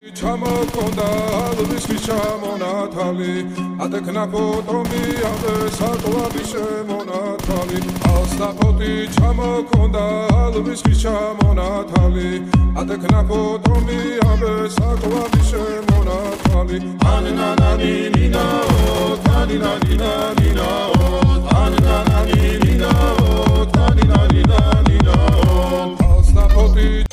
ჩამოკონდა ალვის ჩამონათალი. ატეკნა ფოტომი ამდე საკლაბი შემონათალი. ალსტაფოტი ჩამოკონდა ალვის ჩამონათალი. ატეკნა ფოტომი ამდე საკლაბი შემონათალი. ანანანი ნინაო ტანინანი ნინაო ანანანი ნინაო ტანინანი ნინაო ალსტაფოტი